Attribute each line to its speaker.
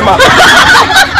Speaker 1: 吗！